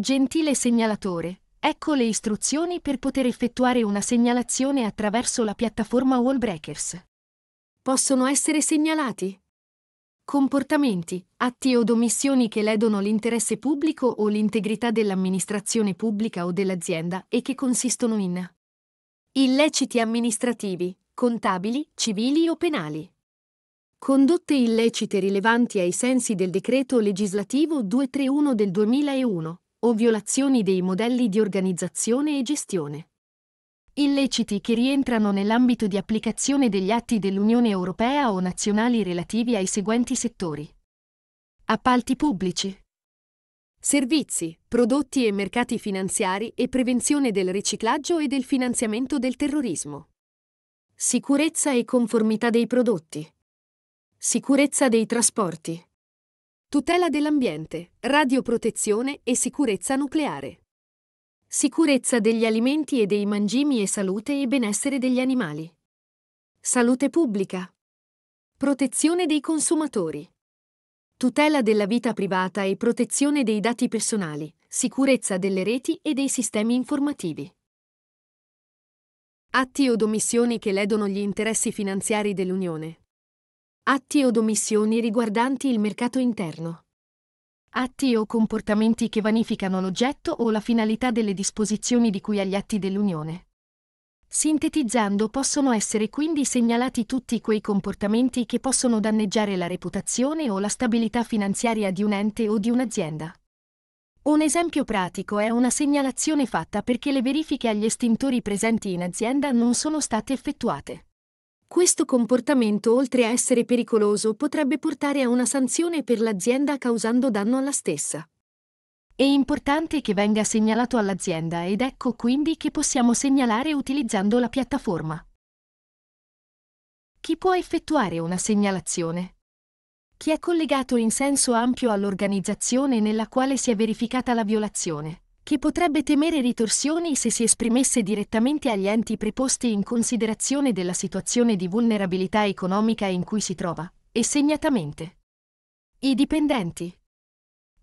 Gentile segnalatore, ecco le istruzioni per poter effettuare una segnalazione attraverso la piattaforma Wallbreakers. Possono essere segnalati comportamenti, atti o omissioni che ledono l'interesse pubblico o l'integrità dell'amministrazione pubblica o dell'azienda e che consistono in illeciti amministrativi, contabili, civili o penali. Condotte illecite rilevanti ai sensi del decreto legislativo 231 del 2001 o violazioni dei modelli di organizzazione e gestione. Illeciti che rientrano nell'ambito di applicazione degli atti dell'Unione Europea o nazionali relativi ai seguenti settori. Appalti pubblici. Servizi, prodotti e mercati finanziari e prevenzione del riciclaggio e del finanziamento del terrorismo. Sicurezza e conformità dei prodotti. Sicurezza dei trasporti. Tutela dell'ambiente, radioprotezione e sicurezza nucleare. Sicurezza degli alimenti e dei mangimi e salute e benessere degli animali. Salute pubblica. Protezione dei consumatori. Tutela della vita privata e protezione dei dati personali, sicurezza delle reti e dei sistemi informativi. Atti o omissioni che ledono gli interessi finanziari dell'Unione. Atti o omissioni riguardanti il mercato interno. Atti o comportamenti che vanificano l'oggetto o la finalità delle disposizioni di cui agli atti dell'Unione. Sintetizzando, possono essere quindi segnalati tutti quei comportamenti che possono danneggiare la reputazione o la stabilità finanziaria di un ente o di un'azienda. Un esempio pratico è una segnalazione fatta perché le verifiche agli estintori presenti in azienda non sono state effettuate. Questo comportamento, oltre a essere pericoloso, potrebbe portare a una sanzione per l'azienda causando danno alla stessa. È importante che venga segnalato all'azienda ed ecco quindi che possiamo segnalare utilizzando la piattaforma. Chi può effettuare una segnalazione? Chi è collegato in senso ampio all'organizzazione nella quale si è verificata la violazione che potrebbe temere ritorsioni se si esprimesse direttamente agli enti preposti in considerazione della situazione di vulnerabilità economica in cui si trova, e segnatamente i dipendenti,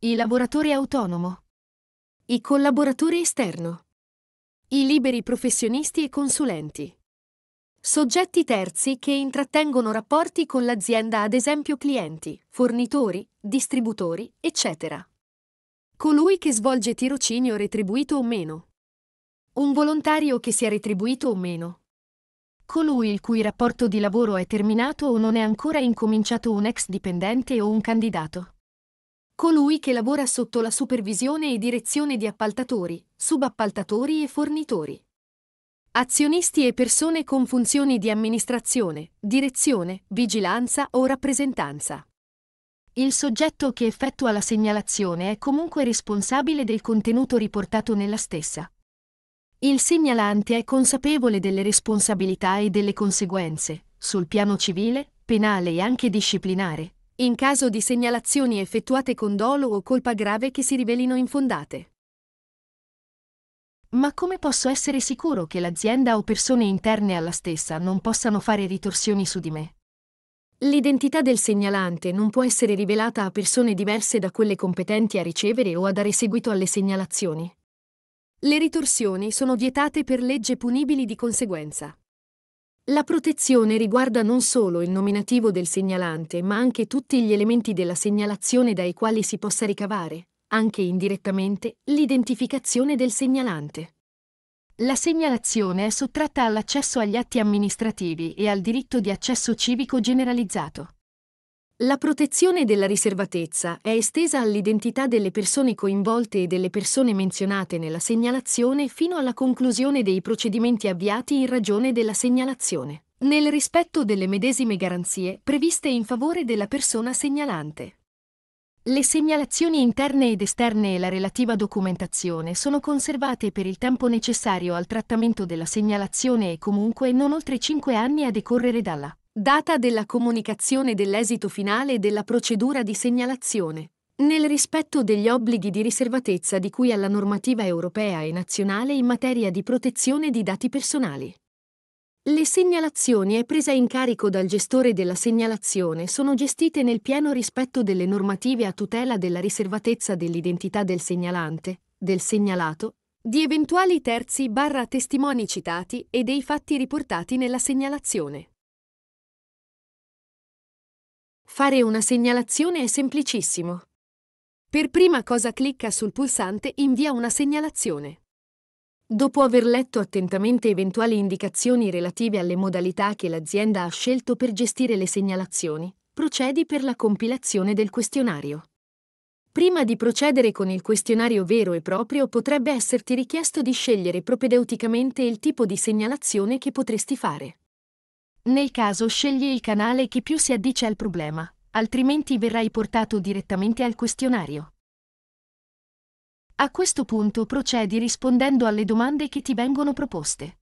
i lavoratori autonomo, i collaboratori esterno, i liberi professionisti e consulenti. Soggetti terzi che intrattengono rapporti con l'azienda, ad esempio clienti, fornitori, distributori, eccetera. Colui che svolge tirocinio retribuito o meno. Un volontario che sia retribuito o meno. Colui il cui rapporto di lavoro è terminato o non è ancora incominciato un ex dipendente o un candidato. Colui che lavora sotto la supervisione e direzione di appaltatori, subappaltatori e fornitori. Azionisti e persone con funzioni di amministrazione, direzione, vigilanza o rappresentanza. Il soggetto che effettua la segnalazione è comunque responsabile del contenuto riportato nella stessa. Il segnalante è consapevole delle responsabilità e delle conseguenze, sul piano civile, penale e anche disciplinare, in caso di segnalazioni effettuate con dolo o colpa grave che si rivelino infondate. Ma come posso essere sicuro che l'azienda o persone interne alla stessa non possano fare ritorsioni su di me? L'identità del segnalante non può essere rivelata a persone diverse da quelle competenti a ricevere o a dare seguito alle segnalazioni. Le ritorsioni sono vietate per legge punibili di conseguenza. La protezione riguarda non solo il nominativo del segnalante, ma anche tutti gli elementi della segnalazione dai quali si possa ricavare, anche indirettamente, l'identificazione del segnalante. La segnalazione è sottratta all'accesso agli atti amministrativi e al diritto di accesso civico generalizzato. La protezione della riservatezza è estesa all'identità delle persone coinvolte e delle persone menzionate nella segnalazione fino alla conclusione dei procedimenti avviati in ragione della segnalazione, nel rispetto delle medesime garanzie previste in favore della persona segnalante. Le segnalazioni interne ed esterne e la relativa documentazione sono conservate per il tempo necessario al trattamento della segnalazione e comunque non oltre 5 anni a decorrere dalla data della comunicazione dell'esito finale della procedura di segnalazione, nel rispetto degli obblighi di riservatezza di cui alla normativa europea e nazionale in materia di protezione di dati personali. Le segnalazioni e presa in carico dal gestore della segnalazione sono gestite nel pieno rispetto delle normative a tutela della riservatezza dell'identità del segnalante, del segnalato, di eventuali terzi barra testimoni citati e dei fatti riportati nella segnalazione. Fare una segnalazione è semplicissimo. Per prima cosa clicca sul pulsante Invia una segnalazione. Dopo aver letto attentamente eventuali indicazioni relative alle modalità che l'azienda ha scelto per gestire le segnalazioni, procedi per la compilazione del questionario. Prima di procedere con il questionario vero e proprio potrebbe esserti richiesto di scegliere propedeuticamente il tipo di segnalazione che potresti fare. Nel caso scegli il canale che più si addice al problema, altrimenti verrai portato direttamente al questionario. A questo punto procedi rispondendo alle domande che ti vengono proposte.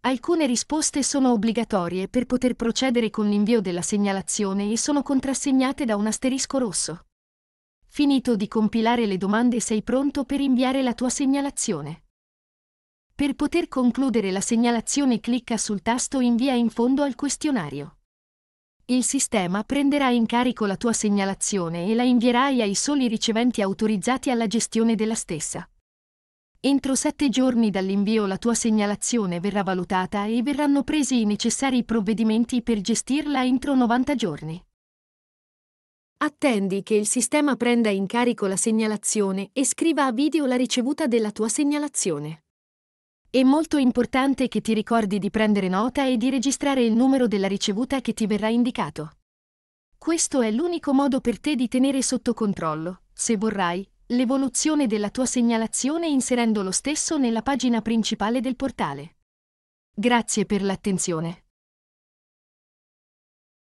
Alcune risposte sono obbligatorie per poter procedere con l'invio della segnalazione e sono contrassegnate da un asterisco rosso. Finito di compilare le domande sei pronto per inviare la tua segnalazione. Per poter concludere la segnalazione clicca sul tasto Invia in fondo al questionario. Il sistema prenderà in carico la tua segnalazione e la invierai ai soli riceventi autorizzati alla gestione della stessa. Entro sette giorni dall'invio la tua segnalazione verrà valutata e verranno presi i necessari provvedimenti per gestirla entro 90 giorni. Attendi che il sistema prenda in carico la segnalazione e scriva a video la ricevuta della tua segnalazione. È molto importante che ti ricordi di prendere nota e di registrare il numero della ricevuta che ti verrà indicato. Questo è l'unico modo per te di tenere sotto controllo, se vorrai, l'evoluzione della tua segnalazione inserendo lo stesso nella pagina principale del portale. Grazie per l'attenzione.